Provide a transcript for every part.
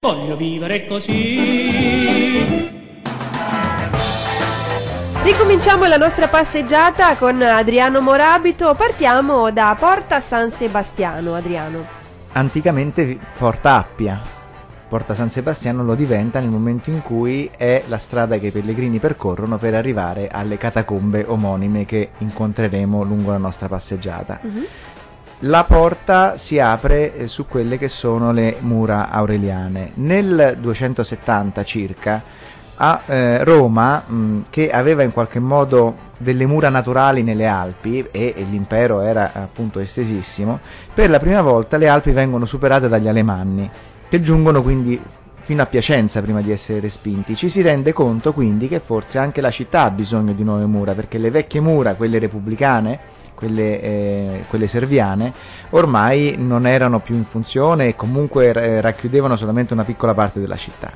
Voglio vivere così. Ricominciamo la nostra passeggiata con Adriano Morabito. Partiamo da Porta San Sebastiano, Adriano. Anticamente Porta Appia. Porta San Sebastiano lo diventa nel momento in cui è la strada che i pellegrini percorrono per arrivare alle catacombe omonime che incontreremo lungo la nostra passeggiata. Uh-huh. La porta si apre eh, su quelle che sono le mura aureliane. Nel 270 circa a eh, Roma, mh, che aveva in qualche modo delle mura naturali nelle Alpi e, e, l'impero era appunto estesissimo, per la prima volta le Alpi vengono superate dagli Alemanni, che giungono quindi fino a Piacenza prima di essere respinti. Ci si rende conto quindi che forse anche la città ha bisogno di nuove mura, perché le vecchie mura, quelle repubblicane, quelle, eh, quelle, serviane, ormai non erano più in funzione e comunque eh, racchiudevano solamente una piccola parte della città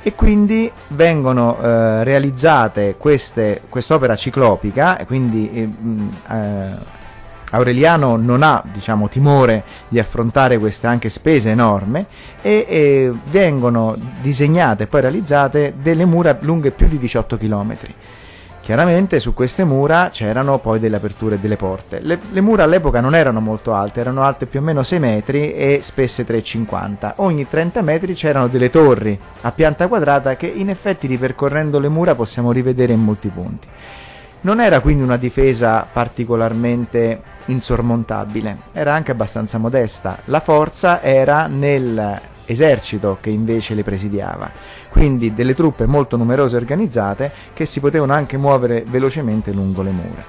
e quindi vengono eh, realizzate queste, quest'opera ciclopica, e quindi eh, eh, Aureliano non ha diciamo, timore di affrontare queste anche spese enormi e, e vengono disegnate e poi realizzate delle mura lunghe più di 18 km. Chiaramente su queste mura c'erano poi delle aperture e delle porte. Le, le, mura all'epoca non erano molto alte, erano alte più o meno 6 metri e spesse 3,50. Ogni 30 metri c'erano delle torri a pianta quadrata che in effetti ripercorrendo le mura possiamo rivedere in molti punti. Non era quindi una difesa particolarmente insormontabile, era anche abbastanza modesta. La forza era nel esercito che invece le presidiava, quindi delle truppe molto numerose e organizzate che si potevano anche muovere velocemente lungo le mura.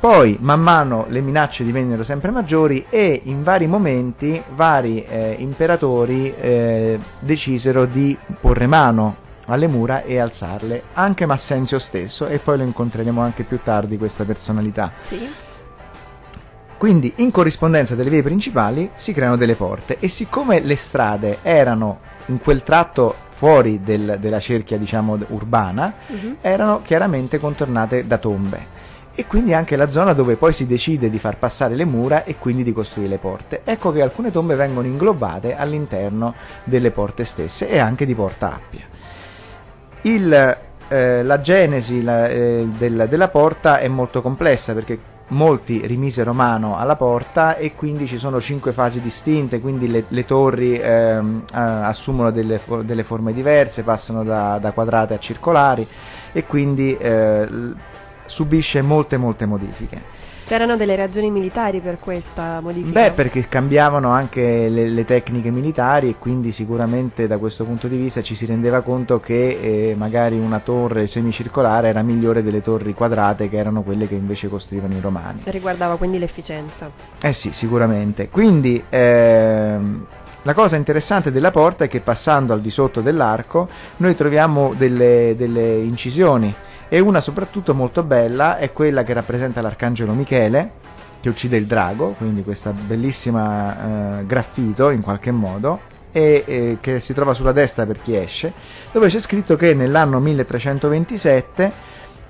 Poi, man mano, le minacce divennero sempre maggiori e in vari momenti vari eh, imperatori eh, decisero di porre mano alle mura e alzarle, anche Massenzio stesso, e poi lo incontreremo anche più tardi questa personalità. Sì. Quindi in corrispondenza delle vie principali si creano delle porte e siccome le strade erano in quel tratto fuori del, della cerchia diciamo urbana, uh-huh. erano chiaramente contornate da tombe e quindi anche la zona dove poi si decide di far passare le mura e quindi di costruire le porte. Ecco che alcune tombe vengono inglobate all'interno delle porte stesse e anche di Porta Appia. Il, eh, la genesi la, eh, del, della porta è molto complessa perché molti rimisero mano alla porta e quindi ci sono cinque fasi distinte, quindi le, le torri ehm, assumono delle, delle, forme diverse, passano da, da, quadrate a circolari e quindi eh, subisce molte molte modifiche. C'erano delle ragioni militari per questa modifica? Beh, perché cambiavano anche le, le, tecniche militari e quindi sicuramente da questo punto di vista ci si rendeva conto che eh, magari una torre semicircolare era migliore delle torri quadrate che erano quelle che invece costruivano i romani. Riguardava quindi l'efficienza. Eh sì, sicuramente. Quindi ehm, la cosa interessante della porta è che passando al di sotto dell'arco noi troviamo delle, delle incisioni e una soprattutto molto bella è quella che rappresenta l'arcangelo Michele che uccide il drago, quindi questa bellissima eh, graffito in qualche modo e, e, che si trova sulla destra per chi esce, dove c'è scritto che nell'anno 1327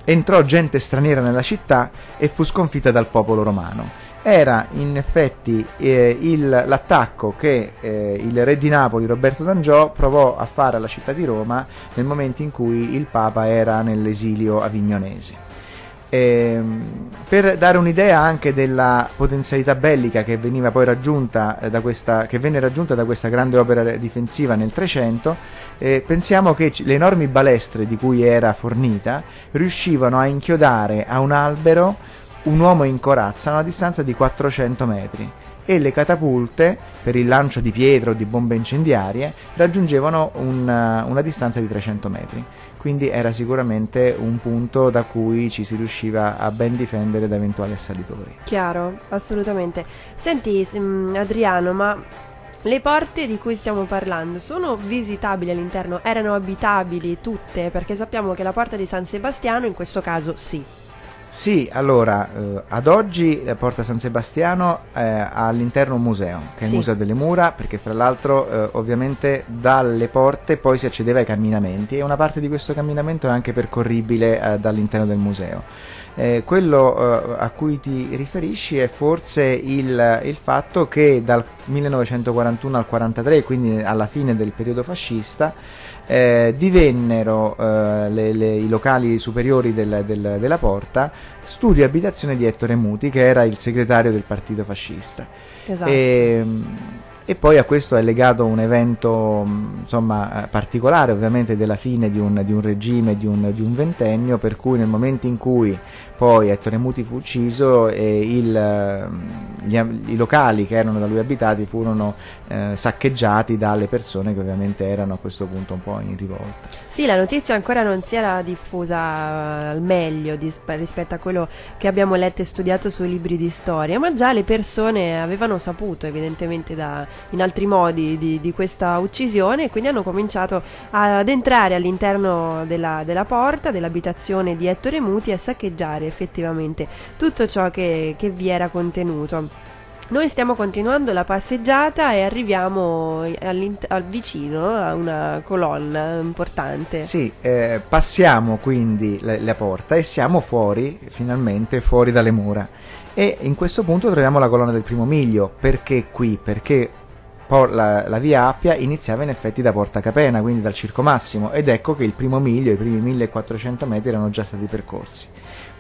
entrò gente straniera nella città e fu sconfitta dal popolo romano era in effetti eh, il, l'attacco che eh, il re di Napoli Roberto d'Angiò provò a fare alla città di Roma nel momento in cui il Papa era nell'esilio avignonese. E, ehm, per dare un'idea anche della potenzialità bellica che, eh, questa, che venne raggiunta da questa grande opera difensiva nel 300, eh, pensiamo che le enormi balestre di cui era fornita riuscivano a inchiodare a un albero un uomo in corazza a una distanza di 400 metri e le catapulte per il lancio di pietre o di bombe incendiarie raggiungevano una, una distanza di 300 metri quindi era sicuramente un punto da cui ci si riusciva a ben difendere da eventuali assalitori. Chiaro, assolutamente. Senti mm, Adriano, ma le porte di cui stiamo parlando sono visitabili all'interno? Erano abitabili tutte? Perché sappiamo che la porta di San Sebastiano in questo caso sì. Sì, allora, eh, ad oggi eh, Porta San Sebastiano eh, ha all'interno un museo, che è Sì. il Museo delle Mura, perché fra l'altro eh, ovviamente dalle porte poi si accedeva ai camminamenti e una parte di questo camminamento è anche percorribile eh, dall'interno del museo. Eh, quello a cui ti riferisci è forse il, il fatto che dal 1941 al 1943, quindi alla fine del periodo fascista, eh, divennero eh, le- le- i locali superiori del- del- della porta studio e abitazione di Ettore Muti, che era il segretario del partito fascista. Esatto. E, e poi a questo è legato un evento mh, insomma, eh, particolare, ovviamente della fine di un, di un regime, di un, di un ventennio, per cui nel momento in cui poi Ettore Muti fu ucciso e il, eh, gli i locali che erano da lui abitati furono eh, saccheggiati dalle persone che ovviamente erano a questo punto un po' in rivolta. Sì, la notizia ancora non si era diffusa eh, al meglio dis- rispetto a quello che abbiamo letto e studiato sui libri di storia, ma già le persone avevano saputo evidentemente da- in altri modi di, di questa uccisione e quindi hanno cominciato ad entrare all'interno della, della porta, dell'abitazione di Ettore Muti e saccheggiare effettivamente tutto ciò che, che vi era contenuto. Noi stiamo continuando la passeggiata e arriviamo al vicino a una colonna importante. Sì, eh, passiamo quindi la, la porta e siamo fuori, finalmente fuori dalle mura. E in questo punto troviamo la colonna del primo miglio. Perché qui? Perché la, la via Appia iniziava in effetti da Porta Capena, quindi dal Circo Massimo, ed ecco che il primo miglio, i primi 1400 metri erano già stati percorsi.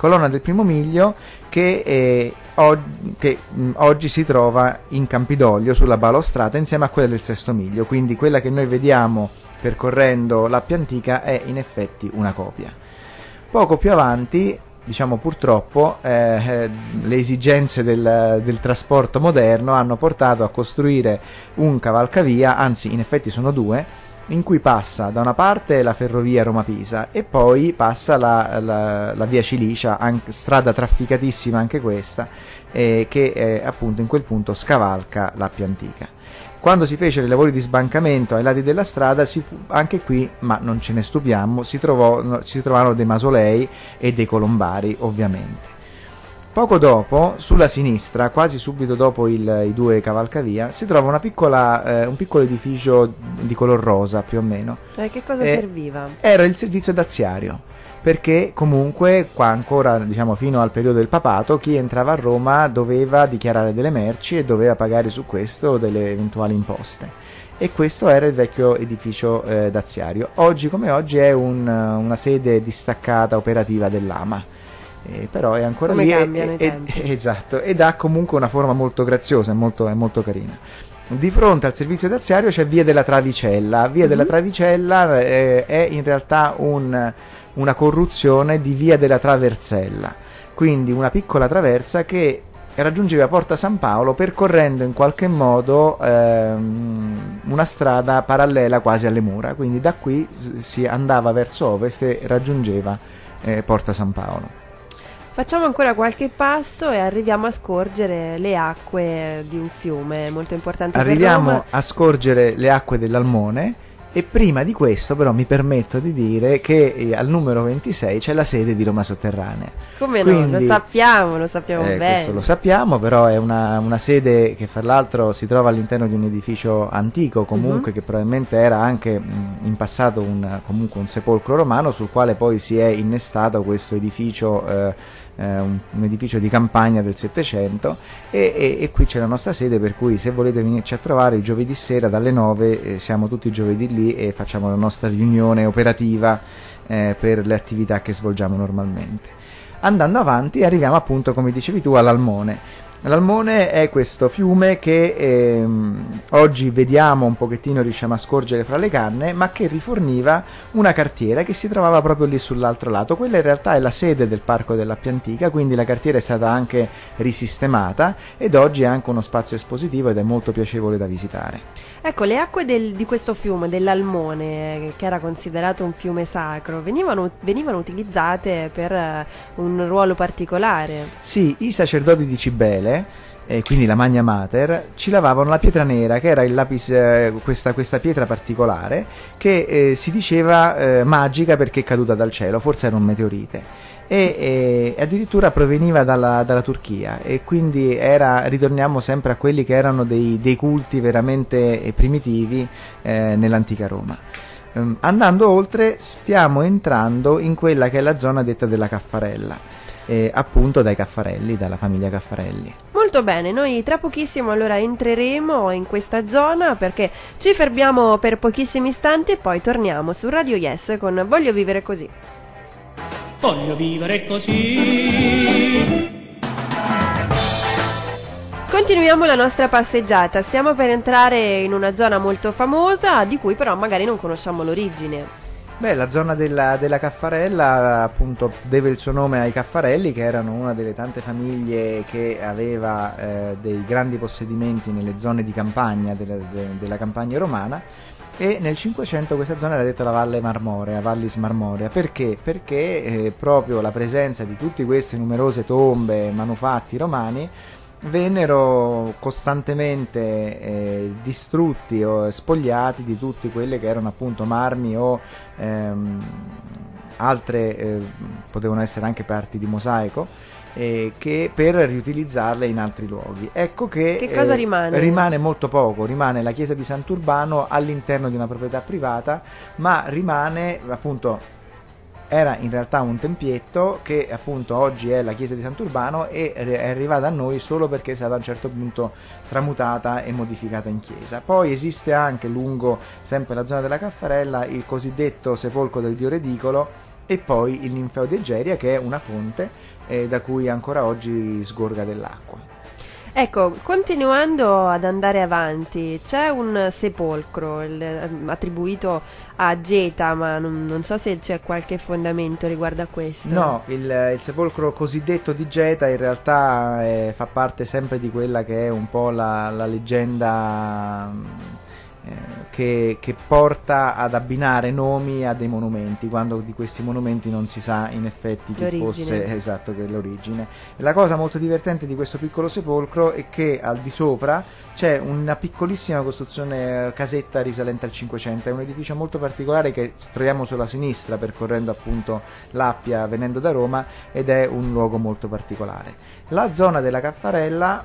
Colonna del primo miglio che, eh, og- che, mh, oggi si trova in Campidoglio sulla balostrata insieme a quella del sesto miglio, quindi quella che noi vediamo percorrendo l'Appia Antica è in effetti una copia. Poco più avanti, diciamo purtroppo, eh, eh, le esigenze del, del trasporto moderno hanno portato a costruire un cavalcavia, anzi in effetti sono due, in cui passa da una parte la ferrovia Roma-Pisa e poi passa la, la- la via Cilicia, anche- strada trafficatissima anche questa, eh, che eh, appunto in quel punto scavalca l'Appia Antica. Quando si fecero i lavori di sbancamento ai lati della strada, fu- anche qui, ma non ce ne stupiamo, si, trovò- si trovarono dei mausolei e dei colombari, ovviamente. Poco dopo, sulla sinistra, quasi subito dopo il- i due cavalcavia, si trova piccola, eh, un piccolo edificio di color rosa, più o meno. Eh, che cosa Eh, serviva? Era il servizio daziario, perché comunque, qua ancora diciamo fino al periodo del papato, chi entrava a Roma doveva dichiarare delle merci e doveva pagare su questo delle eventuali imposte. E questo era il vecchio edificio eh, daziario. Oggi come oggi è un- una sede distaccata operativa dell'AMA. Eh, però è ancora Come lì e- e- esatto, ed ha comunque una forma molto graziosa, è molto, è molto carina. Di fronte al servizio daziario c'è Via della Travicella. Via della Travicella eh, è in realtà un- una corruzione di Via della Traversella, quindi una piccola traversa che raggiungeva Porta San Paolo percorrendo in qualche modo ehm, una strada parallela quasi alle mura, quindi da qui si andava verso ovest e raggiungeva eh, Porta San Paolo. Facciamo ancora qualche passo e arriviamo a scorgere le acque di un fiume molto importante per Arriviamo a scorgere le acque dell'Almone e prima di questo però mi permetto di dire che eh, al numero 26 c'è la sede di Roma Sotterranea. Come quindi- no? Lo sappiamo, lo sappiamo Eh, bene. questo lo sappiamo, però è una, una sede che fra l'altro si trova all'interno di un edificio antico, comunque Mhm. che probabilmente era anche mh, in passato un, comunque un sepolcro romano sul quale poi si è innestato questo edificio, eh, eh, un, un edificio di campagna del Settecento e, e- e qui c'è la nostra sede per cui se volete venirci a trovare il giovedì sera dalle 9 eh, siamo tutti i giovedì lì e facciamo la nostra riunione operativa eh, per le attività che svolgiamo normalmente. Andando avanti arriviamo appunto, come dicevi tu, all'Almone. L'Almone è questo fiume che ehm, oggi vediamo un pochettino, riusciamo a scorgere fra le canne, ma che riforniva una cartiera che si trovava proprio lì sull'altro lato. Quella in realtà è la sede del Parco dell'Appia Antica, quindi la cartiera è stata anche risistemata ed oggi è anche uno spazio espositivo ed è molto piacevole da visitare. Ecco, le acque del- di questo fiume, dell'Almone, che era considerato un fiume sacro, venivano, venivano utilizzate per eh, un ruolo particolare. Sì, i sacerdoti di Cibele, eh, quindi la Magna Mater, ci lavavano la pietra nera, che era lapis, eh, questa, questa pietra particolare, che eh, si diceva eh, magica perché è caduta dal cielo, forse era un meteorite. E, e addirittura proveniva dalla, dalla, Turchia e quindi era, ritorniamo sempre a quelli che erano dei, dei culti veramente primitivi eh, nell'antica Roma. Um, andando oltre stiamo entrando in quella che è la zona detta della Caffarella, eh, appunto dai Caffarelli, dalla famiglia Caffarelli. Molto bene, noi tra pochissimo allora entreremo in questa zona perché ci fermiamo per pochissimi istanti e poi torniamo su Radio Yes con Voglio vivere così. Voglio vivere così. Continuiamo la nostra passeggiata, stiamo per entrare in una zona molto famosa di cui però magari non conosciamo l'origine. Beh, la zona della, della, Caffarella appunto deve il suo nome ai Caffarelli che erano una delle tante famiglie che aveva eh, dei grandi possedimenti nelle zone di campagna della, de, della campagna romana e nel 500 questa zona era detta la Valle Marmorea, Vallis Marmorea, perché? Perché eh, proprio la presenza di tutte queste numerose tombe, manufatti romani vennero costantemente eh, distrutti o spogliati di tutti quelli che erano appunto marmi o ehm, altre eh, potevano essere anche parti di mosaico eh, che per riutilizzarle in altri luoghi. Ecco che, che cosa eh, rimane? rimane molto poco, rimane la chiesa di Sant'Urbano all'interno di una proprietà privata, ma rimane appunto era in realtà un tempietto che appunto oggi è la chiesa di Sant'Urbano e è arrivata a noi solo perché è stata a un certo punto tramutata e modificata in chiesa. Poi esiste anche lungo sempre la zona della Caffarella il cosiddetto sepolcro del dio Redicolo e poi il ninfeo di Egeria che è una fonte eh, da cui ancora oggi sgorga dell'acqua. Ecco, continuando ad andare avanti, c'è un sepolcro il, ehm, attribuito a Geta, ma non, non, so se c'è qualche fondamento riguardo a questo. No, il, il sepolcro cosiddetto di Geta in realtà eh, fa parte sempre di quella che è un po' la, la leggenda che, che, porta ad abbinare nomi a dei monumenti quando di questi monumenti non si sa in effetti chi fosse esatto che l'origine. La cosa molto divertente di questo piccolo sepolcro è che al di sopra c'è una piccolissima costruzione eh, casetta risalente al 500, è un edificio molto particolare che troviamo sulla sinistra percorrendo appunto l'Appia venendo da Roma ed è un luogo molto particolare. La zona della Caffarella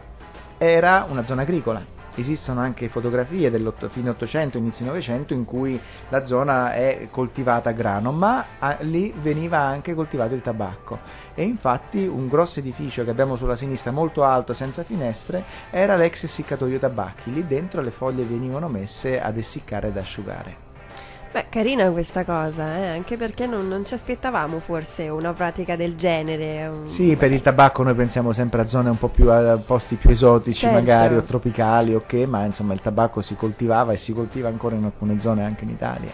era una zona agricola esistono anche fotografie del fine 800, inizi 900 in cui la zona è coltivata a grano, ma a, lì veniva anche coltivato il tabacco e infatti un grosso edificio che abbiamo sulla sinistra molto alto senza finestre era l'ex essiccatoio tabacchi, lì dentro le foglie venivano messe ad essiccare ed asciugare. Beh, carina questa cosa, eh? anche perché non, non, ci aspettavamo forse una pratica del genere. Sì, per il tabacco noi pensiamo sempre a zone un po' più a posti più esotici certo. magari o tropicali o okay, che, ma insomma il tabacco si coltivava e si coltiva ancora in alcune zone anche in Italia.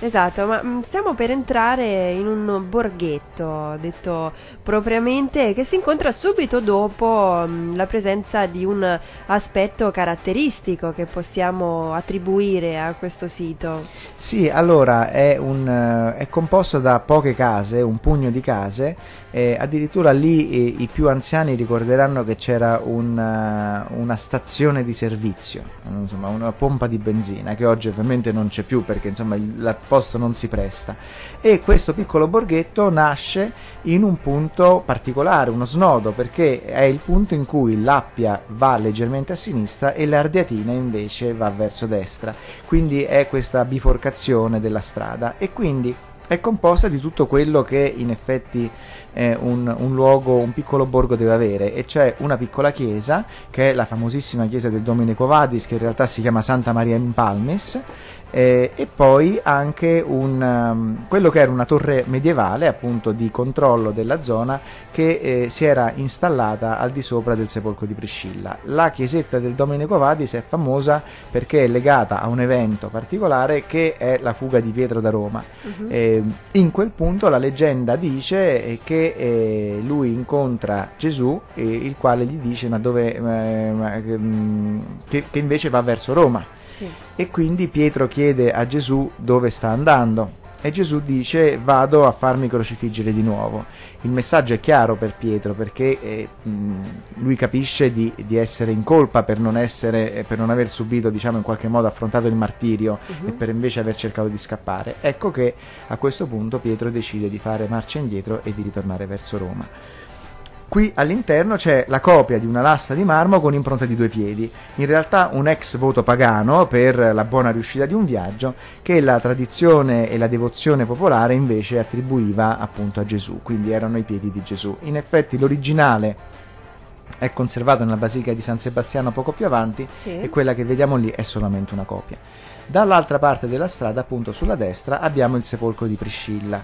Esatto, ma mm, stiamo per entrare in un borghetto, detto propriamente, che si incontra subito dopo mm, la presenza di un aspetto caratteristico che possiamo attribuire a questo sito. Sì, allora è, un, eh, è composto da poche case, un pugno di case, eh, addirittura lì eh, i più anziani ricorderanno che c'era un, uh, una stazione di servizio, insomma una pompa di benzina che oggi ovviamente non c'è più perché insomma la posto non si presta. E questo piccolo borghetto nasce in un punto particolare, uno snodo, perché è il punto in cui l'Appia va leggermente a sinistra e l'Ardiatina invece va verso destra, quindi è questa biforcazione della strada. E quindi è composta di tutto quello che in effetti eh, un, un, luogo, un piccolo borgo deve avere, e cioè una piccola chiesa, che è la famosissima chiesa del Domenico Vadis, che in realtà si chiama Santa Maria in Palmes, eh, e poi anche un, um, quello che era una torre medievale appunto di controllo della zona che eh, si era installata al di sopra del sepolcro di Priscilla. La chiesetta del Domenico Vadis è famosa perché è legata a un evento particolare che è la fuga di Pietro da Roma. Uh-huh. Eh, in quel punto la leggenda dice eh, che eh, lui incontra Gesù, il quale gli dice ma dove, mm, che, che invece va verso Roma. Sì. E quindi Pietro chiede a Gesù dove sta andando e Gesù dice vado a farmi crocifiggere di nuovo. Il messaggio è chiaro per Pietro perché eh, lui capisce di, di, essere in colpa per non, essere, eh, per non aver subito, diciamo in qualche modo affrontato il martirio uh-huh. e per invece aver cercato di scappare. Ecco che a questo punto Pietro decide di fare marcia indietro e di ritornare verso Roma. Qui all'interno c'è la copia di una lastra di marmo con impronta di due piedi, in realtà un ex voto pagano per la buona riuscita di un viaggio che la tradizione e la devozione popolare invece attribuiva appunto a Gesù, quindi erano i piedi di Gesù. In effetti l'originale è conservato nella Basilica di San Sebastiano poco più avanti sì. e quella che vediamo lì è solamente una copia. Dall'altra parte della strada, appunto sulla destra, abbiamo il sepolcro di Priscilla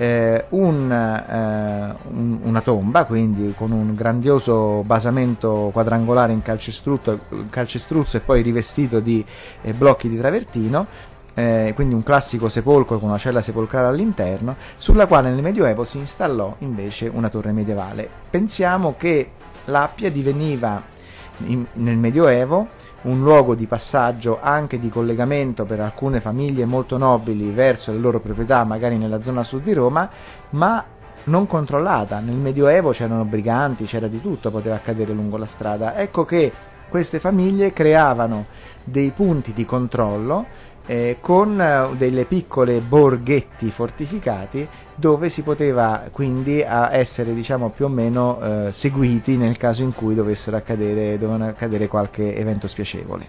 eh, un, eh, un, una tomba, quindi con un grandioso basamento quadrangolare in calcestruzzo, e poi rivestito di eh, blocchi di travertino, eh, quindi un classico sepolcro con una cella sepolcrale all'interno, sulla quale nel Medioevo si installò invece una torre medievale. Pensiamo che l'Appia diveniva in, nel Medioevo un luogo di passaggio anche di collegamento per alcune famiglie molto nobili verso le loro proprietà, magari nella zona sud di Roma, ma non controllata. Nel Medioevo c'erano briganti, c'era di tutto, poteva accadere lungo la strada. Ecco che queste famiglie creavano dei punti di controllo eh, con eh, delle piccole borghetti fortificati dove si poteva quindi essere diciamo più o meno eh, seguiti nel caso in cui dovessero accadere, accadere qualche evento spiacevole.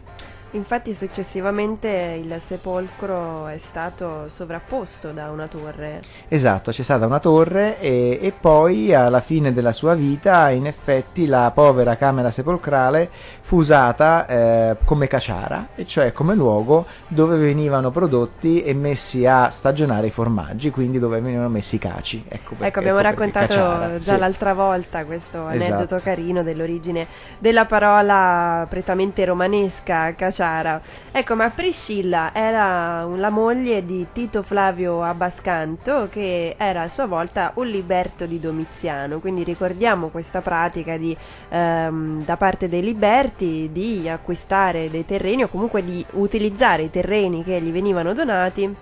Infatti successivamente il sepolcro è stato sovrapposto da una torre. Esatto, c'è stata una torre e, e, poi alla fine della sua vita in effetti la povera camera sepolcrale fu usata eh, come caciara, e cioè come luogo dove venivano prodotti e messi a stagionare i formaggi, quindi dove venivano messi i caci. Ecco, perché, ecco abbiamo ecco raccontato caciara, già sì. l'altra volta questo aneddoto esatto. carino dell'origine della parola prettamente romanesca caciara Ciara. Ecco, ma Priscilla era la moglie di Tito Flavio Abbascanto, che era a sua volta un liberto di Domiziano. Quindi ricordiamo questa pratica di, ehm, da parte dei liberti di acquistare dei terreni o comunque di utilizzare i terreni che gli venivano donati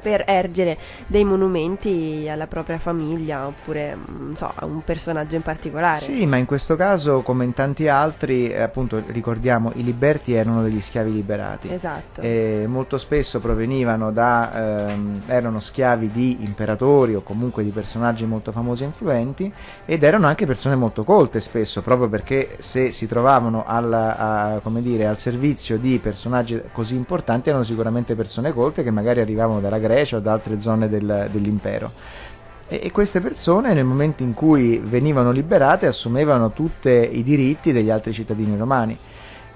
per ergere dei monumenti alla propria famiglia oppure non so, a un personaggio in particolare. Sì, ma in questo caso, come in tanti altri, eh, appunto ricordiamo i liberti erano degli schiavi liberati. Esatto. E molto spesso provenivano da ehm, erano schiavi di imperatori o comunque di personaggi molto famosi e influenti ed erano anche persone molto colte spesso, proprio perché se si trovavano al, a, dire, al servizio di personaggi così importanti erano sicuramente persone colte che magari arrivavano dalla Grecia o da altre zone del, dell'impero. E, e, queste persone nel momento in cui venivano liberate assumevano tutti i diritti degli altri cittadini romani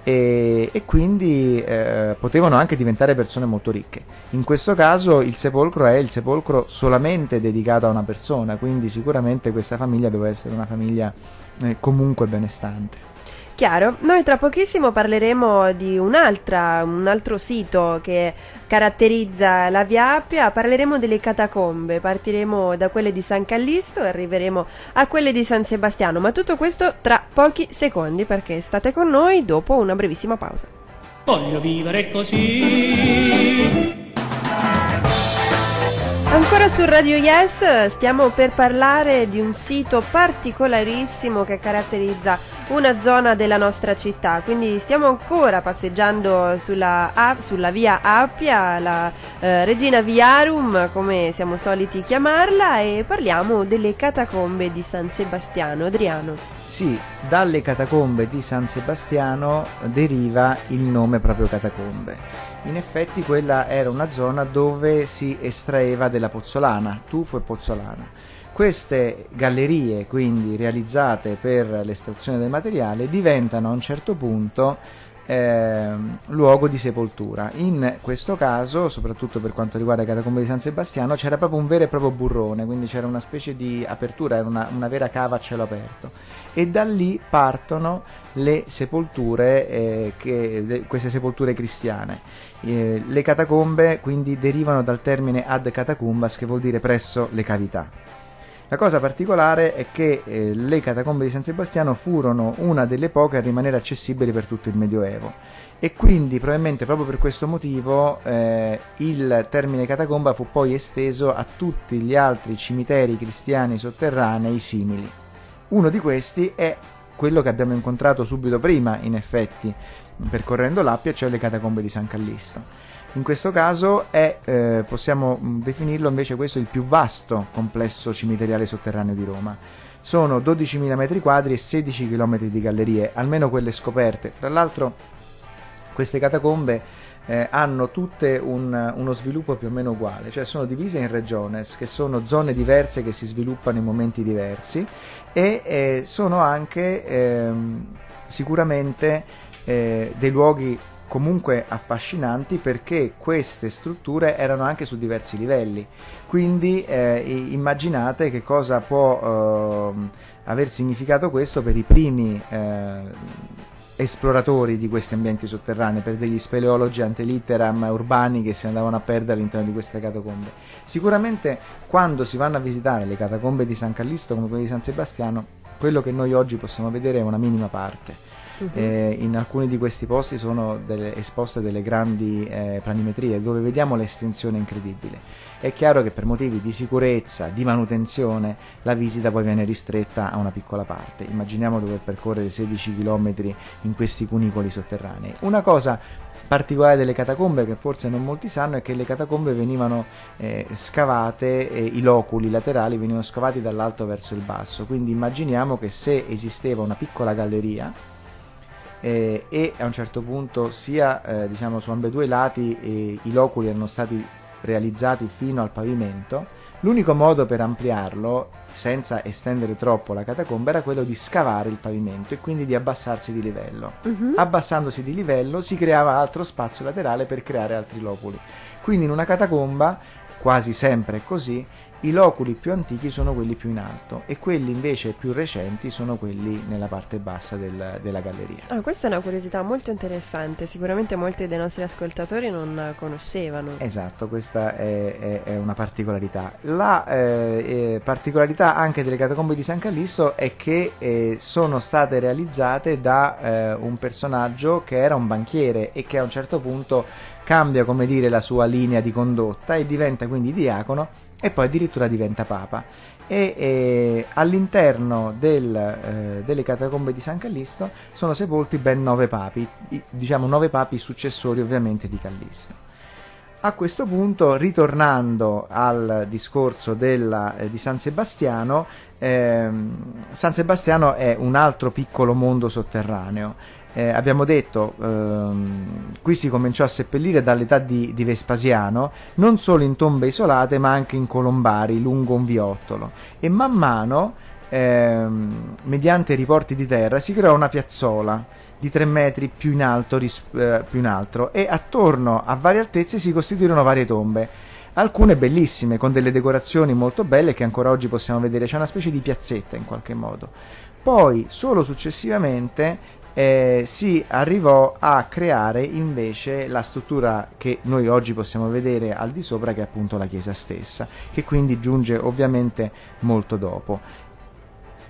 e, e quindi eh, potevano anche diventare persone molto ricche. In questo caso il sepolcro è il sepolcro solamente dedicato a una persona, quindi sicuramente questa famiglia doveva essere una famiglia eh, comunque benestante. Chiaro, noi tra pochissimo parleremo di un altro sito che caratterizza la Via Appia, parleremo delle catacombe, partiremo da quelle di San Callisto e arriveremo a quelle di San Sebastiano, ma tutto questo tra pochi secondi perché state con noi dopo una brevissima pausa. Voglio vivere così su Radio Yes stiamo per parlare di un sito particolarissimo che caratterizza una zona della nostra città, quindi stiamo ancora passeggiando sulla, sulla via Appia, la eh, Regina Viarum come siamo soliti chiamarla e parliamo delle catacombe di San Sebastiano. Adriano. Sì, dalle catacombe di San Sebastiano deriva il nome proprio catacombe in effetti quella era una zona dove si estraeva della pozzolana, tufo e pozzolana. Queste gallerie, quindi realizzate per l'estrazione del materiale, diventano a un certo punto eh, luogo di sepoltura. In questo caso, soprattutto per quanto riguarda le catacombe di San Sebastiano, c'era proprio un vero e proprio burrone, quindi c'era una specie di apertura, era una, una vera cava a cielo aperto. E da lì partono le sepolture, eh, che, le, queste sepolture cristiane. Eh, le catacombe quindi derivano dal termine ad catacumbas, che vuol dire presso le cavità. La cosa particolare è che eh, le catacombe di San Sebastiano furono una delle poche a rimanere accessibili per tutto il Medioevo e quindi probabilmente proprio per questo motivo eh, il termine catacomba fu poi esteso a tutti gli altri cimiteri cristiani sotterranei simili. Uno di questi è quello che abbiamo incontrato subito prima, in effetti, percorrendo l'Appia, cioè le catacombe di San Callisto. In questo caso è, eh, possiamo definirlo invece questo il più vasto complesso cimiteriale sotterraneo di Roma. Sono 12.000 metri quadri e 16 km di gallerie, almeno quelle scoperte. Fra l'altro queste catacombe eh, hanno tutte un, uno sviluppo più o meno uguale, cioè sono divise in regiones, che sono zone diverse che si sviluppano in momenti diversi e eh, sono anche eh, sicuramente eh, dei luoghi comunque affascinanti perché queste strutture erano anche su diversi livelli. Quindi eh, immaginate che cosa può eh, aver significato questo per i primi eh, esploratori di questi ambienti sotterranei, per degli speleologi antelitteram urbani che si andavano a perdere all'interno di queste catacombe. Sicuramente quando si vanno a visitare le catacombe di San Callisto come quelle di San Sebastiano, quello che noi oggi possiamo vedere è una minima parte Uh-huh. Eh, in alcuni di questi posti sono delle, esposte delle grandi eh, planimetrie dove vediamo l'estensione incredibile. È chiaro che per motivi di sicurezza, di manutenzione, la visita poi viene ristretta a una piccola parte. Immaginiamo dover percorrere 16 km in questi cunicoli sotterranei. Una cosa particolare delle catacombe che forse non molti sanno è che le catacombe venivano eh, scavate, eh, i loculi laterali venivano scavati dall'alto verso il basso, quindi immaginiamo che se esisteva una piccola galleria eh, e a un certo punto sia eh, diciamo, su ambedue i lati eh, i loculi erano stati realizzati fino al pavimento, l'unico modo per ampliarlo senza estendere troppo la catacomba era quello di scavare il pavimento e quindi di abbassarsi di livello. Uh-huh. Abbassandosi di livello si creava altro spazio laterale per creare altri loculi. Quindi in una catacomba, quasi sempre è così, i loculi più antichi sono quelli più in alto e quelli invece più recenti sono quelli nella parte bassa del, della galleria. Ah, questa è una curiosità molto interessante, sicuramente molti dei nostri ascoltatori non conoscevano. Esatto, questa è, è, è una particolarità. La eh, eh, particolarità anche delle catacombe di San Callisto è che eh, sono state realizzate da eh, un personaggio che era un banchiere e che a un certo punto cambia, come dire, la sua linea di condotta e diventa quindi diacono e poi addirittura diventa papa. E, e all'interno del, eh, delle catacombe di San Callisto sono sepolti ben nove papi, diciamo nove papi successori ovviamente di Callisto. A questo punto, ritornando al discorso della, eh, di San Sebastiano, ehm, San Sebastiano è un altro piccolo mondo sotterraneo eh, abbiamo detto, ehm, qui si cominciò a seppellire dall'età di, di, Vespasiano, non solo in tombe isolate, ma anche in colombari lungo un viottolo. E man mano, ehm, mediante riporti di terra, si creò una piazzola di tre metri più in alto, ris- eh, più in alto e attorno a varie altezze si costituirono varie tombe. Alcune bellissime con delle decorazioni molto belle che ancora oggi possiamo vedere. C'è una specie di piazzetta in qualche modo. Poi solo successivamente eh, si arrivò a creare invece la struttura che noi oggi possiamo vedere al di sopra, che è appunto la chiesa stessa, che quindi giunge ovviamente molto dopo.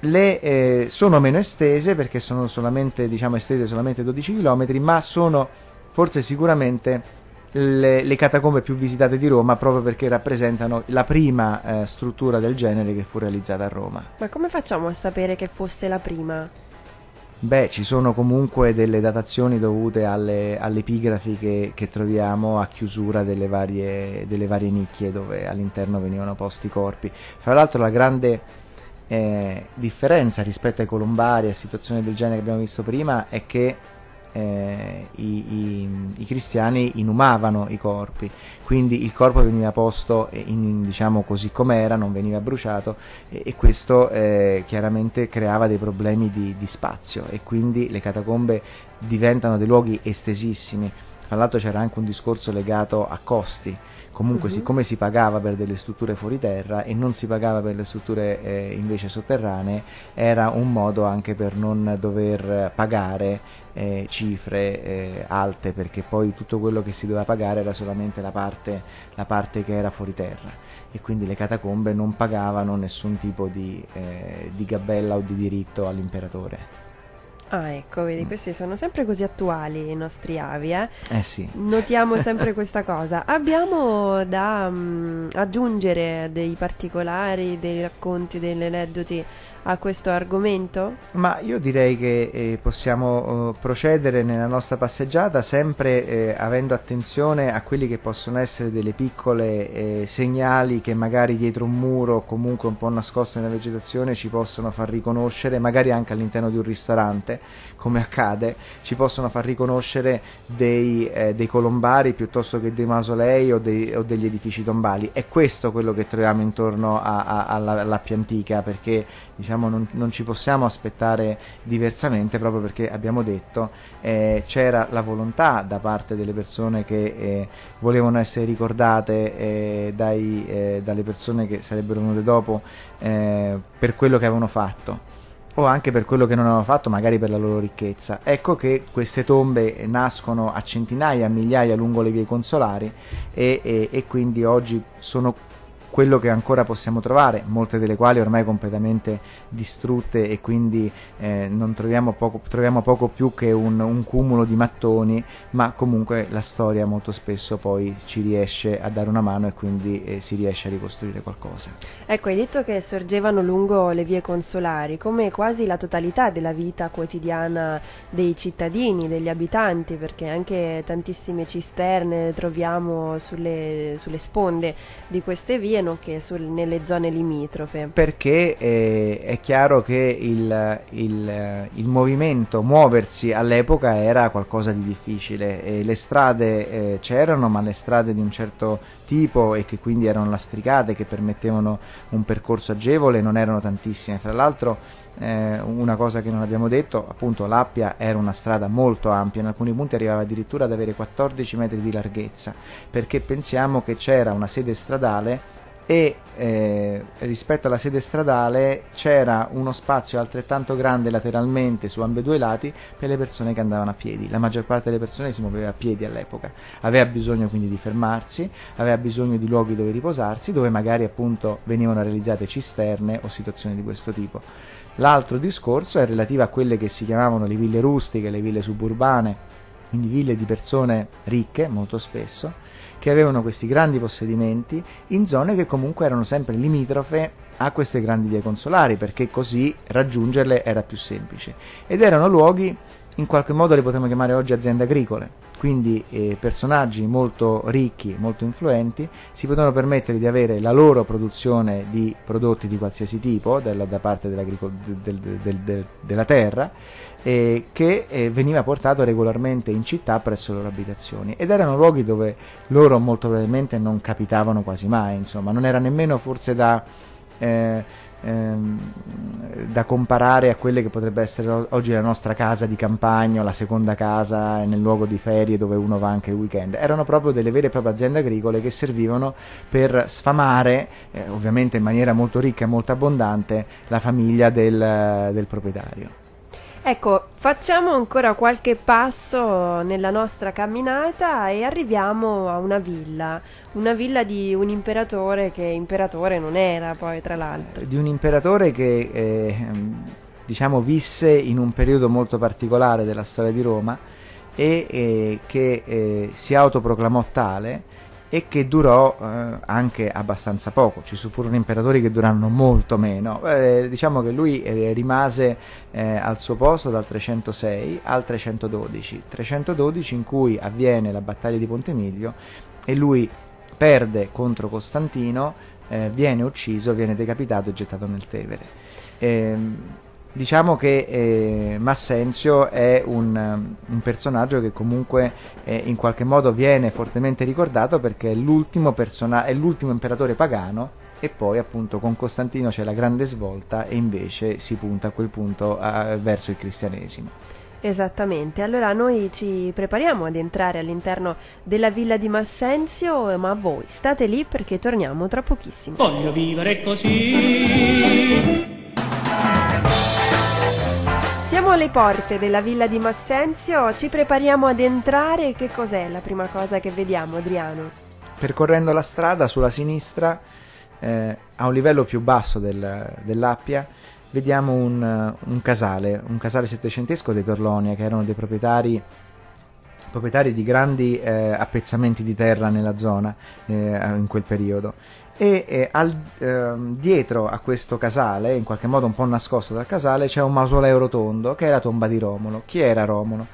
Le eh, sono meno estese perché sono solamente, diciamo, estese solamente 12 km, ma sono forse sicuramente le, le, catacombe più visitate di Roma proprio perché rappresentano la prima eh, struttura del genere che fu realizzata a Roma. Ma come facciamo a sapere che fosse la prima? Beh, ci sono comunque delle datazioni dovute alle, alle epigrafi che, che, troviamo a chiusura delle varie, delle varie, nicchie dove all'interno venivano posti i corpi. Fra l'altro la grande eh, differenza rispetto ai colombari e a situazioni del genere che abbiamo visto prima è che eh, i, i, i, cristiani inumavano i corpi, quindi il corpo veniva posto in, diciamo così com'era, non veniva bruciato e, e questo eh, chiaramente creava dei problemi di, di, spazio e quindi le catacombe diventano dei luoghi estesissimi. Tra l'altro c'era anche un discorso legato a costi. Comunque, Mhm. siccome si pagava per delle strutture fuori terra e non si pagava per le strutture eh, invece sotterranee, era un modo anche per non dover pagare eh, cifre eh, alte, perché poi tutto quello che si doveva pagare era solamente la parte, la parte che era fuori terra. E quindi le catacombe non pagavano nessun tipo di, eh, di gabella o di diritto all'imperatore. Ah, ecco, vedi, questi sono sempre così attuali i nostri avi, eh? Eh sì. Notiamo sempre questa cosa. Abbiamo da mm, aggiungere dei particolari, dei racconti, degli aneddoti a questo argomento? Ma io direi che eh, possiamo eh, procedere nella nostra passeggiata sempre eh, avendo attenzione a quelli che possono essere delle piccole eh, segnali che magari dietro un muro o comunque un po' nascosti nella vegetazione ci possono far riconoscere, magari anche all'interno di un ristorante, come accade, ci possono far riconoscere dei, eh, dei colombari piuttosto che dei mausolei o, dei- o degli edifici tombali. È questo quello che troviamo intorno a- a- alla, all'Appia Antica perché diciamo non, non ci possiamo aspettare diversamente proprio perché abbiamo detto eh, c'era la volontà da parte delle persone che eh, volevano essere ricordate eh, dai, eh, dalle persone che sarebbero venute dopo eh, per quello che avevano fatto o anche per quello che non avevano fatto, magari per la loro ricchezza. Ecco che queste tombe nascono a centinaia, a migliaia lungo le vie consolari e, e- e quindi oggi sono quello che ancora possiamo trovare, molte delle quali ormai completamente distrutte e quindi eh, troviamo poco, troviamo poco più che un, un cumulo di mattoni, ma comunque la storia molto spesso poi ci riesce a dare una mano e quindi eh, si riesce a ricostruire qualcosa. Ecco, hai detto che sorgevano lungo le vie consolari, come quasi la totalità della vita quotidiana dei cittadini, degli abitanti, perché anche tantissime cisterne troviamo sulle, sulle sponde di queste vie, nonché sul- nelle zone limitrofe. perché eh, è chiaro che il, il- il movimento, muoversi all'epoca era qualcosa di difficile e le strade eh, c'erano, ma le strade di un certo tipo e che quindi erano lastricate, che permettevano un percorso agevole, non erano tantissime. Fra l'altro, eh, una cosa che non abbiamo detto, appunto, l'Appia era una strada molto ampia, in alcuni punti arrivava addirittura ad avere 14 metri di larghezza, perché pensiamo che c'era una sede stradale e eh, rispetto alla sede stradale c'era uno spazio altrettanto grande lateralmente su ambedue i lati per le persone che andavano a piedi. La maggior parte delle persone si muoveva a piedi all'epoca, aveva bisogno quindi di fermarsi, aveva bisogno di luoghi dove riposarsi, dove magari appunto venivano realizzate cisterne o situazioni di questo tipo. L'altro discorso è relativo a quelle che si chiamavano le ville rustiche, le ville suburbane, quindi ville di persone ricche molto spesso, che avevano questi grandi possedimenti in zone che comunque erano sempre limitrofe a queste grandi vie consolari, perché così raggiungerle era più semplice. Ed erano luoghi, in qualche modo li potremmo chiamare oggi aziende agricole, quindi eh, personaggi molto ricchi, molto influenti, si potevano permettere di avere la loro produzione di prodotti di qualsiasi tipo della- da parte del- del- della terra eh, che eh, veniva portato regolarmente in città presso le loro abitazioni ed erano luoghi dove loro molto probabilmente non capitavano quasi mai, insomma, non era nemmeno forse da, eh, ehm, da comparare a quelle che potrebbe essere oggi la nostra casa di campagna o la seconda casa nel luogo di ferie dove uno va anche il weekend. Erano proprio delle vere e proprie aziende agricole che servivano per sfamare, eh, ovviamente in maniera molto ricca e molto abbondante, la famiglia del- del proprietario. Ecco, facciamo ancora qualche passo nella nostra camminata e arriviamo a una villa, una villa di un imperatore che imperatore non era poi tra l'altro. di un imperatore che eh, diciamo visse in un periodo molto particolare della storia di Roma e eh, che eh, si autoproclamò tale e che durò eh, anche abbastanza poco. Ci furono imperatori che durarono molto meno. Eh, diciamo che lui eh, rimase eh, al suo posto dal 306 al 312, 312 in cui avviene la battaglia di Ponte Milvio e lui perde contro Costantino, eh, viene ucciso, viene decapitato e gettato nel Tevere. Diciamo che eh, Massenzio è un, un personaggio che comunque eh, in qualche modo viene fortemente ricordato perché è l'ultimo, persona- è l'ultimo imperatore pagano e poi appunto con Costantino c'è la grande svolta e invece si punta a quel punto a- verso il cristianesimo. Esattamente, allora noi ci prepariamo ad entrare all'interno della villa di Massenzio, ma voi state lì perché torniamo tra pochissimo. Voglio vivere così. Siamo alle porte della villa di Massenzio, ci prepariamo ad entrare. Che cos'è la prima cosa che vediamo, Adriano? Percorrendo la strada sulla sinistra, eh, a un livello più basso del- dell'Appia, vediamo un, un casale, un casale settecentesco dei Torlonia, che erano dei proprietari, proprietari di grandi eh, appezzamenti di terra nella zona eh, in quel periodo. E eh, al- ehm, dietro a questo casale, in qualche modo un po' nascosto dal casale, c'è un mausoleo rotondo che è la tomba di Romolo. Chi era Romolo?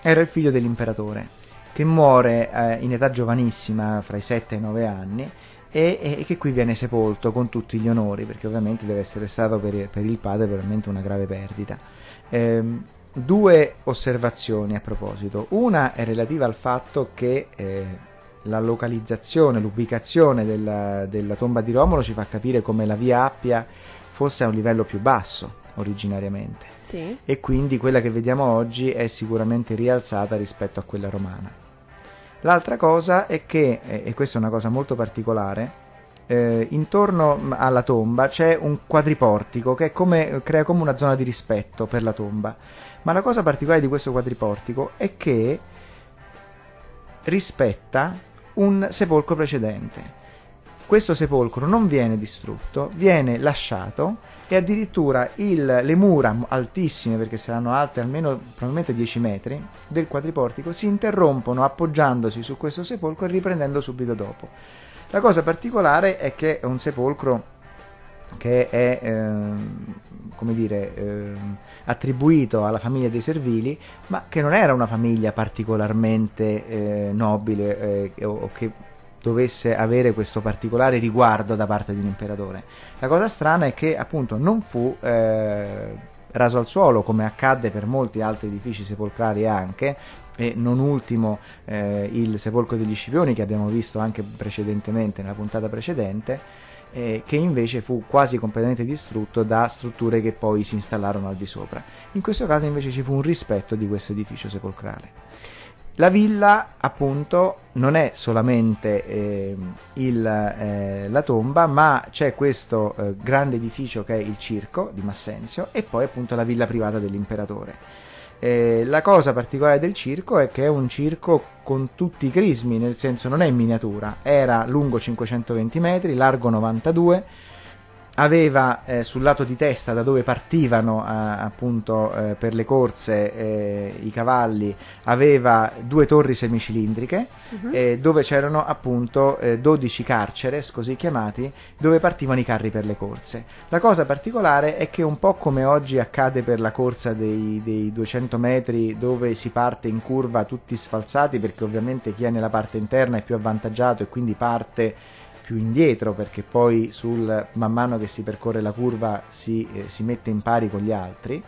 Era il figlio dell'imperatore che muore eh, in età giovanissima, fra i 7 e i 9 anni, e, e che qui viene sepolto con tutti gli onori, perché ovviamente deve essere stato per, per il padre veramente una grave perdita. Ehm, due osservazioni a proposito. Una è relativa al fatto che eh, la localizzazione, l'ubicazione della, della tomba di Romolo ci fa capire come la via Appia fosse a un livello più basso originariamente Sì. e quindi quella che vediamo oggi è sicuramente rialzata rispetto a quella romana. L'altra cosa è che, e questa è una cosa molto particolare, eh, intorno mm, alla tomba c'è un quadriportico che come- crea come una zona di rispetto per la tomba. Ma la cosa particolare di questo quadriportico è che rispetta un sepolcro precedente. Questo sepolcro non viene distrutto, viene lasciato e addirittura il- le mura altissime, perché saranno alte almeno probabilmente 10 metri, del quadriportico si interrompono appoggiandosi su questo sepolcro e riprendendo subito dopo. La cosa particolare è che è un sepolcro che è ehm, come dire ehm, attribuito alla famiglia dei Servili, ma che non era una famiglia particolarmente eh, nobile eh, o, o che dovesse avere questo particolare riguardo da parte di un imperatore. La cosa strana è che appunto non fu eh, raso al suolo come accadde per molti altri edifici sepolcrali anche e non ultimo eh, il sepolcro degli Scipioni che abbiamo visto anche precedentemente nella puntata precedente eh, che invece fu quasi completamente distrutto da strutture che poi si installarono al di sopra. In questo caso invece ci fu un rispetto di questo edificio sepolcrale. La villa, appunto, non è solamente ehm, il, eh, la tomba, ma c'è questo eh, grande edificio che è il circo di Massenzio e poi appunto la villa privata dell'imperatore. Eh, la cosa particolare del circo è che è un circo con tutti i crismi, nel senso non è in miniatura, era lungo 520 metri, largo 92, aveva eh, sul lato di testa da dove partivano eh, appunto eh, per le corse eh, i cavalli aveva due torri semicilindriche eh, dove c'erano appunto eh, 12 carceres così chiamati dove partivano i carri per le corse. La cosa particolare è che un po' come oggi accade per la corsa dei, dei 200 metri dove si parte in curva tutti sfalsati perché ovviamente chi è nella parte interna è più avvantaggiato e quindi parte più indietro perché poi sul, man mano che si percorre la curva si, eh, si mette in pari con gli altri.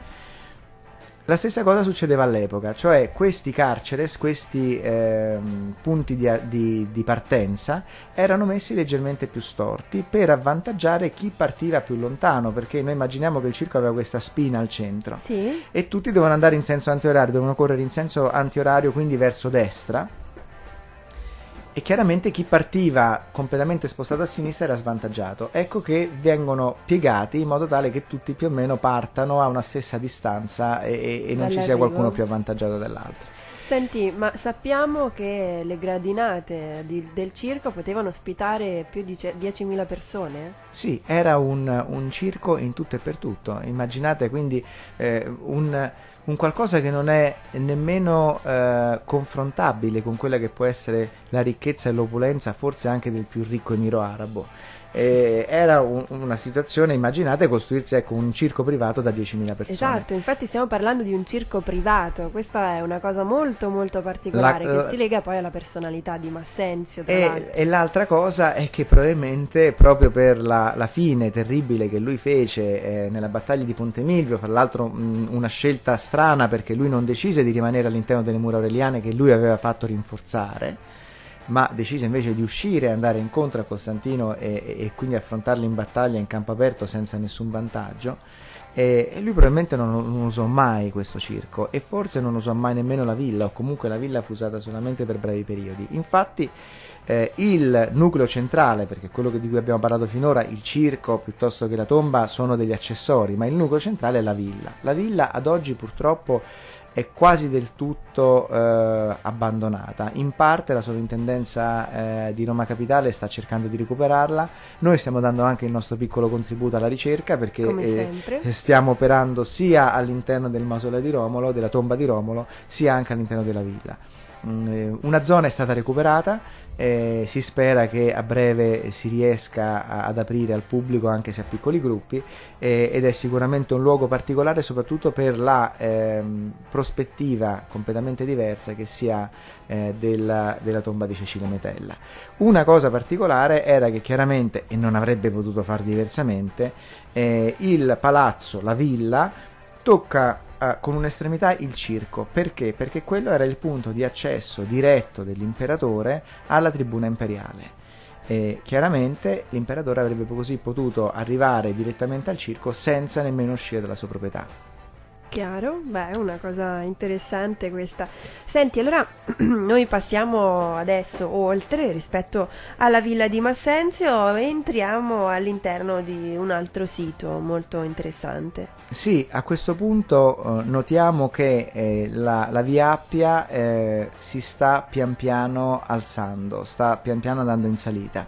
La stessa cosa succedeva all'epoca, cioè questi carceres, questi ehm, punti di, di- di partenza erano messi leggermente più storti per avvantaggiare chi partiva più lontano, perché noi immaginiamo che il circo aveva questa spina al centro Sì. e tutti devono andare in senso antiorario, devono correre in senso antiorario, quindi verso destra. E chiaramente chi partiva completamente spostato a sinistra era svantaggiato. Ecco che vengono piegati in modo tale che tutti più o meno partano a una stessa distanza e, e- non ci sia qualcuno più avvantaggiato dell'altro. Senti, ma sappiamo che le gradinate di- del circo potevano ospitare più di ce- 10.000 persone? Sì, era un, un circo in tutto e per tutto. Immaginate quindi eh, un, un qualcosa che non è nemmeno eh, confrontabile con quella che può essere la ricchezza e l'opulenza, forse anche del più ricco emiro arabo. Eh, era un- una situazione, immaginate costruirsi ecco, un circo privato da 10.000 persone. Esatto, infatti stiamo parlando di un circo privato, questa è una cosa molto molto particolare La- che si lega poi alla personalità di Massenzio. E, e l'altra cosa è che probabilmente proprio per la, la fine terribile che lui fece eh, nella battaglia di Ponte Milvio, fra l'altro mh, una scelta strana perché lui non decise di rimanere all'interno delle mura aureliane che lui aveva fatto rinforzare, ma decise invece di uscire e andare incontro a Costantino e, e- quindi affrontarlo in battaglia in campo aperto senza nessun vantaggio. E lui probabilmente non, non, usò mai questo circo e forse non usò mai nemmeno la villa o comunque la villa fu usata solamente per brevi periodi. Infatti eh, il nucleo centrale, perché quello di cui abbiamo parlato finora, il circo piuttosto che la tomba sono degli accessori, ma il nucleo centrale è la villa. La villa ad oggi purtroppo è quasi del tutto eh, abbandonata. In parte la sovrintendenza eh, di Roma Capitale sta cercando di recuperarla. Noi stiamo dando anche il nostro piccolo contributo alla ricerca perché eh, stiamo operando sia all'interno del mausoleo di Romolo, della tomba di Romolo, sia anche all'interno della villa. Mm, eh, una zona è stata recuperata, eh, si spera che a breve si riesca a, ad aprire al pubblico anche se a piccoli gruppi eh, ed è sicuramente un luogo particolare soprattutto per la ehm, prospettiva completamente diversa che si ha eh, della, della, tomba di Cecilia Metella. Una cosa particolare era che chiaramente, e non avrebbe potuto far diversamente, eh, il palazzo, la villa, tocca uh, con un'estremità il circo. Perché? Perché quello era il punto di accesso diretto dell'imperatore alla tribuna imperiale. E chiaramente l'imperatore avrebbe così potuto arrivare direttamente al circo senza nemmeno uscire dalla sua proprietà. Chiaro, beh, è una cosa interessante questa. Senti, allora noi passiamo adesso oltre rispetto alla villa di Massenzio, entriamo all'interno di un altro sito molto interessante. Sì, a questo punto eh, notiamo che eh, la, la, via Appia eh, si sta pian piano alzando, sta pian piano andando in salita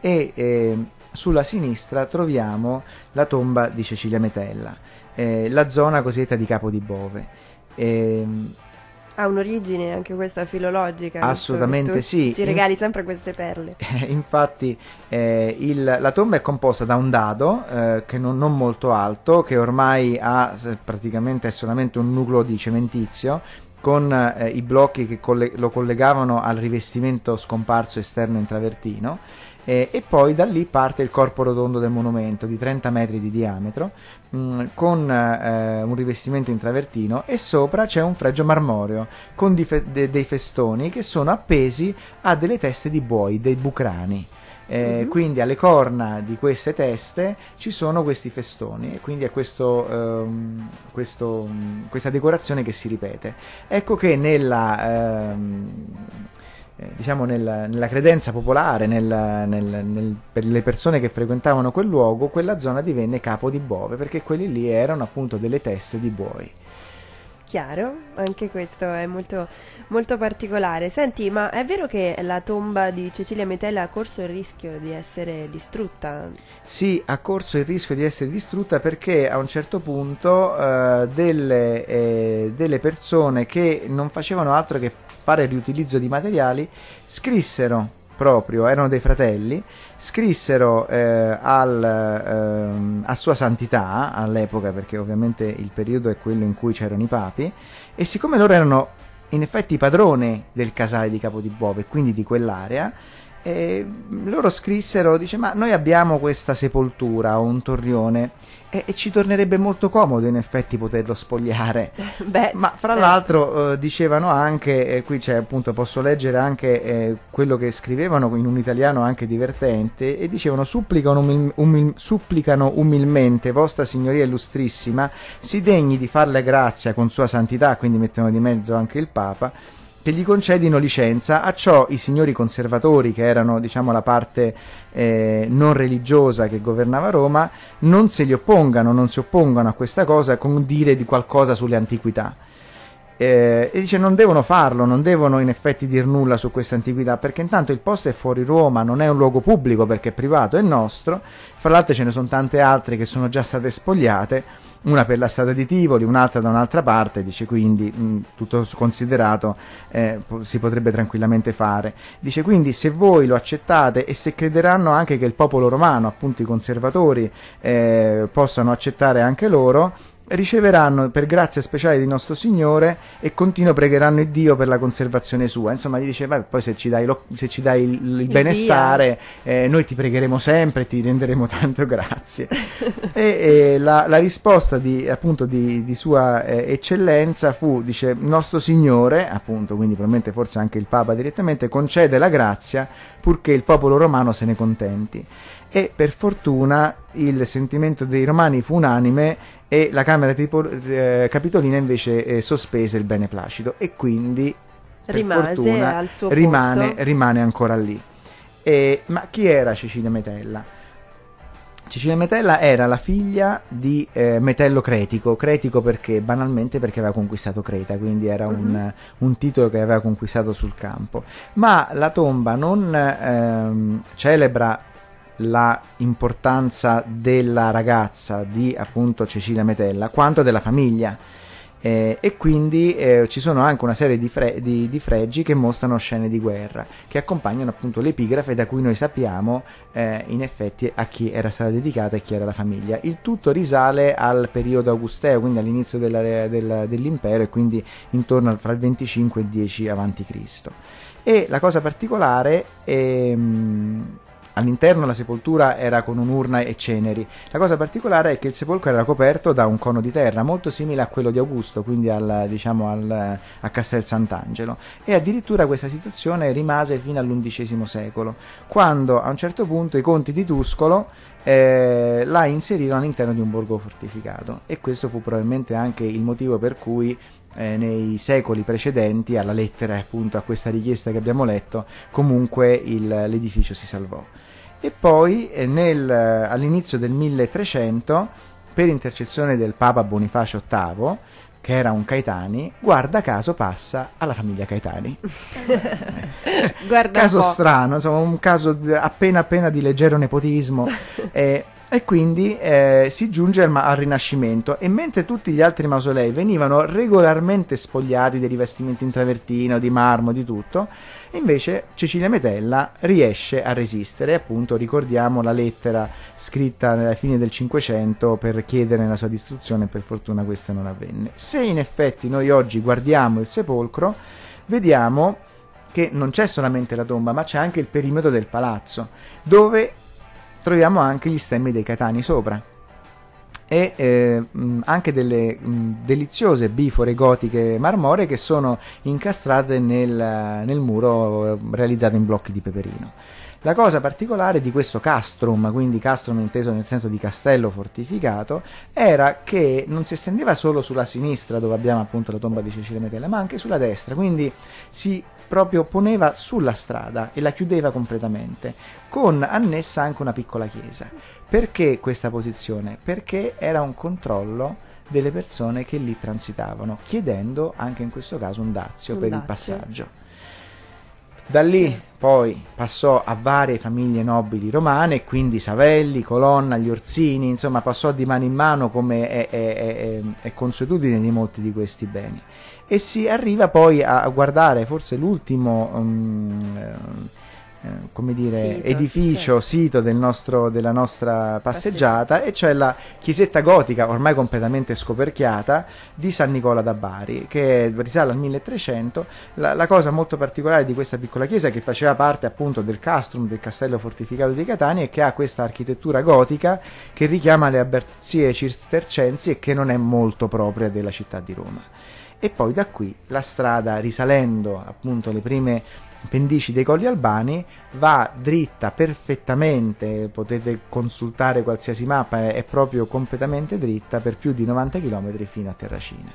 e eh, sulla sinistra troviamo la tomba di Cecilia Metella eh, la zona cosiddetta di Capo di Bove. Eh, ha un'origine anche questa filologica. Assolutamente sì. Ci regali sempre queste perle. Infatti, eh, il, la tomba è composta da un dado eh, che non, non, molto alto, che ormai ha praticamente è solamente un nucleo di cementizio con eh, i blocchi che coll- lo collegavano al rivestimento scomparso esterno in travertino eh, e poi da lì parte il corpo rotondo del monumento di 30 metri di diametro mh, mm, con eh, un rivestimento in travertino e sopra c'è un fregio marmoreo con fe- de- dei festoni che sono appesi a delle teste di buoi, dei bucrani. Eh, uh-huh. Quindi alle corna di queste teste ci sono questi festoni e quindi è questo, ehm, questo, questa decorazione che si ripete. Ecco che nella, ehm, eh, diciamo nel, nella credenza popolare, nel, nel, per le persone che frequentavano quel luogo, quella zona divenne capo di bove, perché quelli lì erano appunto delle teste di buoi. Chiaro, anche questo è molto, molto particolare. Senti, ma è vero che la tomba di Cecilia Metella ha corso il rischio di essere distrutta? Sì, ha corso il rischio di essere distrutta perché a un certo punto eh, delle, eh, delle persone che non facevano altro che fare riutilizzo di materiali, scrissero proprio, erano dei fratelli, scrissero eh, al, eh, a Sua Santità all'epoca, perché ovviamente il periodo è quello in cui c'erano i papi, e siccome loro erano in effetti i padroni del casale di Capodibove, quindi di quell'area, eh, loro scrissero, dice, ma noi abbiamo questa sepoltura o un torrione e, e, ci tornerebbe molto comodo in effetti poterlo spogliare. Beh, Ma fra certo. l'altro eh, dicevano anche, eh, qui c'è appunto, posso leggere anche eh, quello che scrivevano in un italiano anche divertente e dicevano supplicano, umil, umil, supplicano umilmente vostra signoria illustrissima si degni di farle grazia con sua santità, quindi mettono di mezzo anche il Papa che gli concedino licenza, a ciò i signori conservatori, che erano diciamo, la parte eh, non religiosa che governava Roma, non se li oppongano, non si oppongano a questa cosa con dire di qualcosa sulle antichità. Eh, e dice non devono farlo, non devono in effetti dir nulla su questa antichità perché intanto il posto è fuori Roma, non è un luogo pubblico perché è privato, è nostro, fra l'altro ce ne sono tante altre che sono già state spogliate una per la strada di Tivoli, un'altra da un'altra parte, dice quindi tutto considerato eh, si potrebbe tranquillamente fare. Dice quindi se voi lo accettate e se crederanno anche che il popolo romano, appunto i conservatori, eh, possano accettare anche loro, riceveranno per grazia speciale di nostro Signore e continuo pregheranno il Dio per la conservazione sua. Insomma, gli dice: Poi se ci dai, lo, se ci dai il, il, il benestare, eh, noi ti pregheremo sempre e ti renderemo tanto grazie. e, e la, la, risposta di, appunto, di, di Sua eh, Eccellenza fu: Dice, Nostro Signore, appunto, quindi probabilmente forse anche il Papa direttamente, concede la grazia purché il popolo romano se ne contenti. E per fortuna il sentimento dei romani fu unanime e la Camera tipo, eh, Capitolina invece eh, sospese il beneplacito e quindi Rimase fortuna, al suo rimane, rimane ancora lì. E- ma chi era Cecilia Metella? Cecilia Metella era la figlia di eh, Metello Cretico, Cretico perché banalmente perché aveva conquistato Creta, quindi era un, Mhm. un titolo che aveva conquistato sul campo. Ma la tomba non ehm, celebra la importanza della ragazza di appunto Cecilia Metella quanto della famiglia. Eh, e quindi eh, ci sono anche una serie di, fre- di- di fregi che mostrano scene di guerra che accompagnano appunto l'epigrafe da cui noi sappiamo eh, in effetti a chi era stata dedicata e chi era la famiglia. Il tutto risale al periodo augusteo, quindi all'inizio della re- del- dell'impero e quindi intorno fra il 25 e il 10 a.C. E la cosa particolare è... All'interno la sepoltura era con un'urna e ceneri. La cosa particolare è che il sepolcro era coperto da un cono di terra, molto simile a quello di Augusto, quindi al, diciamo al, a Castel Sant'Angelo. E addirittura questa situazione rimase fino all'undicesimo secolo, quando a un certo punto i conti di Tuscolo eh, la inserirono all'interno di un borgo fortificato. E questo fu probabilmente anche il motivo per cui eh, nei secoli precedenti alla lettera appunto a questa richiesta che abbiamo letto comunque il- l'edificio si salvò e poi eh, nel- all'inizio del 1300 per intercessione del Papa Bonifacio VIII che era un Caetani guarda caso passa alla famiglia Caetani Guarda caso strano, insomma, un caso appena appena di leggero nepotismo. eh, e quindi eh, si giunge al, al Rinascimento. E mentre tutti gli altri mausolei venivano regolarmente spogliati dei rivestimenti in travertino, di marmo, di tutto, invece Cecilia Metella riesce a resistere, appunto ricordiamo la lettera scritta alla fine del Cinquecento per chiedere la sua distruzione, per fortuna questa non avvenne. Se in effetti noi oggi guardiamo il sepolcro, vediamo che non c'è solamente la tomba, ma c'è anche il perimetro del palazzo, dove troviamo anche gli stemmi dei Catani sopra. E eh, anche delle mh, deliziose bifore gotiche marmoree che sono incastrate nel, nel muro eh, realizzato in blocchi di peperino. La cosa particolare di questo castrum, quindi castrum inteso nel senso di castello fortificato, era che non si estendeva solo sulla sinistra dove abbiamo appunto la tomba di Cecilia Metella, ma anche sulla destra, quindi si proprio poneva sulla strada e la chiudeva completamente, con annessa anche una piccola chiesa. Perché questa posizione? Perché era un controllo delle persone che lì transitavano, chiedendo anche in questo caso un dazio Un per il dazio. passaggio. Da lì poi passò a varie famiglie nobili romane, quindi Savelli, Colonna, gli Orsini, insomma passò di mano in mano come è, è- è- è consuetudine di molti di questi beni. E si arriva poi a, guardare forse l'ultimo um, come dire, Sito, edificio, sito del nostro- della nostra passeggiata, e cioè la chiesetta gotica, ormai completamente scoperchiata, di San Nicola da Bari, che risale al 1300. La, la cosa molto particolare di questa piccola chiesa, che faceva parte appunto del castrum, del castello fortificato di Catania, è che ha questa architettura gotica che richiama le abbazzie cistercensi e che non è molto propria della città di Roma. E poi da qui la strada, risalendo appunto le prime pendici dei Colli Albani, va dritta perfettamente, potete consultare qualsiasi mappa, è, proprio completamente dritta per più di 90 km fino a Terracina.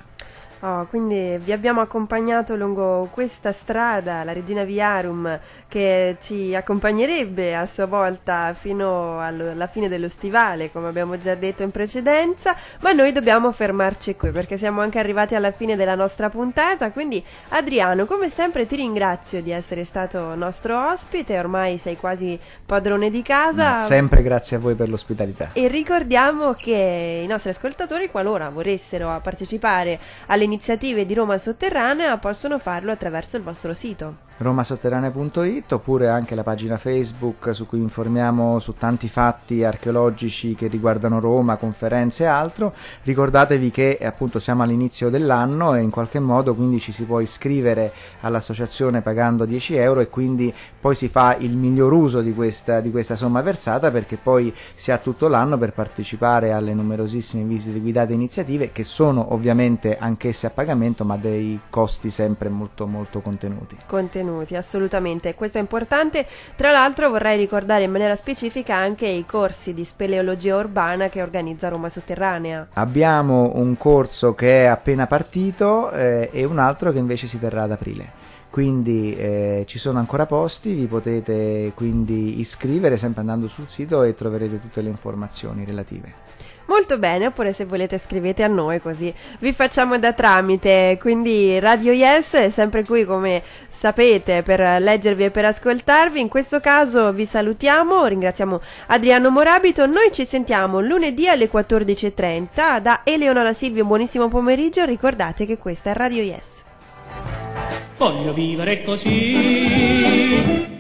Oh, quindi vi abbiamo accompagnato lungo questa strada, la Regina Viarum, che ci accompagnerebbe a sua volta fino alla fine dello stivale, come abbiamo già detto in precedenza, ma noi dobbiamo fermarci qui perché siamo anche arrivati alla fine della nostra puntata. Quindi, Adriano, come sempre ti ringrazio di essere stato nostro ospite, ormai sei quasi padrone di casa. Sempre grazie a voi per l'ospitalità. E ricordiamo che i nostri ascoltatori, qualora voressero partecipare alle iniziative di Roma Sotterranea, possono farlo attraverso il vostro sito. romasotterranea.it oppure anche la pagina Facebook su cui informiamo su tanti fatti archeologici che riguardano Roma, conferenze e altro. Ricordatevi che appunto siamo all'inizio dell'anno e in qualche modo quindi ci si può iscrivere all'associazione pagando 10 euro e quindi poi si fa il miglior uso di questa, di questa somma versata perché poi si ha tutto l'anno per partecipare alle numerosissime visite guidate e iniziative che sono ovviamente anch'esse a pagamento ma dei costi sempre molto molto contenuti. Contenuti. Contenuti, assolutamente. Questo è importante. Tra l'altro vorrei ricordare in maniera specifica anche i corsi di speleologia urbana che organizza Roma Sotterranea. Abbiamo un corso che è appena partito eh, e un altro che invece si terrà ad aprile. Quindi eh, ci sono ancora posti, vi potete quindi iscrivere sempre andando sul sito e troverete tutte le informazioni relative. Molto bene, oppure se volete scrivete a noi così vi facciamo da tramite. Quindi Radio Yes è sempre qui come sapete per leggervi e per ascoltarvi. In questo caso vi salutiamo, ringraziamo Adriano Morabito. Noi ci sentiamo lunedì alle 14.30 da Eleonora Silvio. Buonissimo pomeriggio. Ricordate che questa è Radio Yes. Voglio vivere così